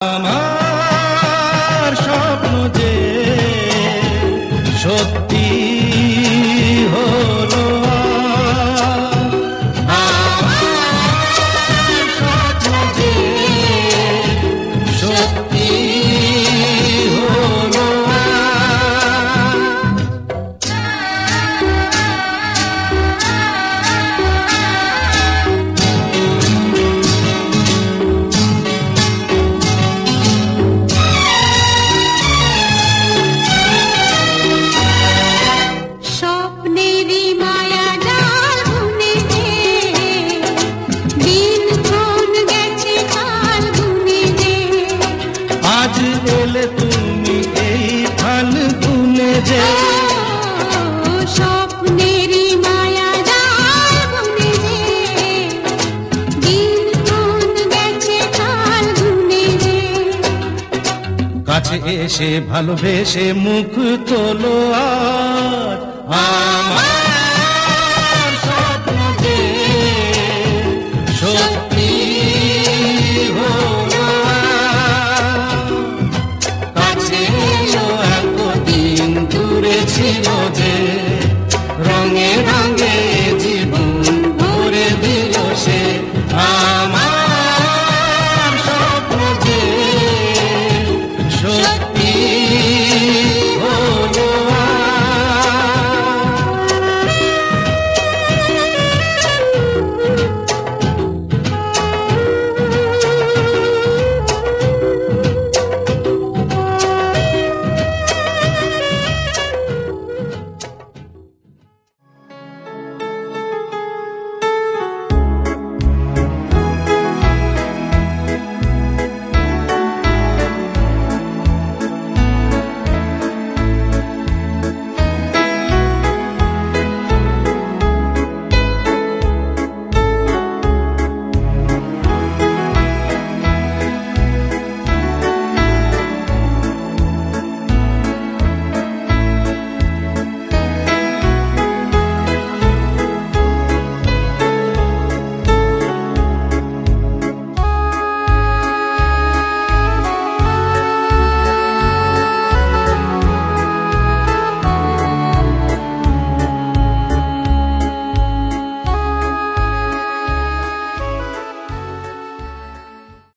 আমার স্বপ্ন যে সত্যি আজ এলে তুমি এই যে। স্বপ্নেরই মায়া জাল যে। দিন ক্ষণ গেছে কাল গুনে যে। কাছে এসে ভালোবেসে মুখ তোলো আজ। আমার রঙে রঙে জীবন ভরে দিল সে আমার স্বপ্ন যে সত্যি।